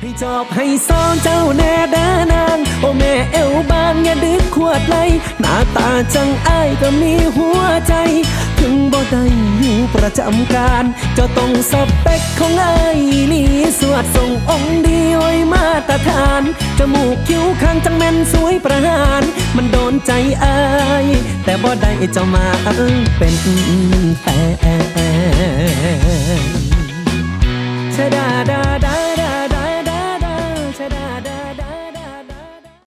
ให้จอบให้ซ้อนเจ้าแน่ดานาง โอแม่เอวบางอย่าดึกขวดไหลหน้าตาจังอายก็มีหัวใจ ถึงบ่ได้อยู่ประจำการจะต้องสเปคของไอ้ายลีสวดส่งองค์ดีไอยมาตรฐาน จมูกคิ้วข้างจังแม่นสวยประหาร มันโดนใจอาย แต่บ่ได้เจ้ามาเป็นแฟนชดาดาดา